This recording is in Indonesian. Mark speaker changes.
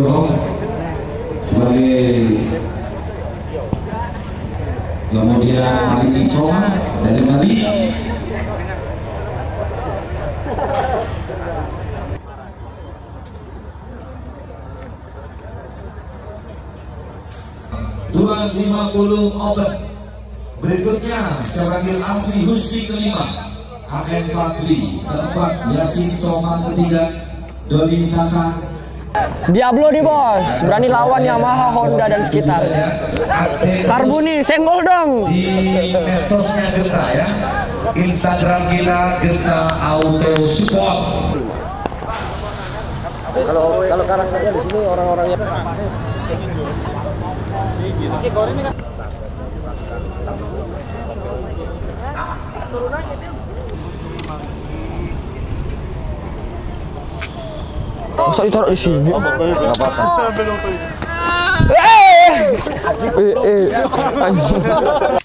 Speaker 1: Nugroho sebagai kemudian Ali Soma dari Bali. dua lima puluh obat berikutnya saya panggil Alfi kelima Aken Fakri keempat Yasin Soman ketiga Doni Taka
Speaker 2: Diablo nih bos, berani lawan Yamaha, Honda dan sekitarnya. Karbuni, senggol dong.
Speaker 1: di medsosnya Genta ya Instagram kita Genta Auto Support
Speaker 2: Kalau kalau karakternya di sini orang-orangnya Masa ditaruh di sini? Enggak apa-apa. Eh, eh, anjing.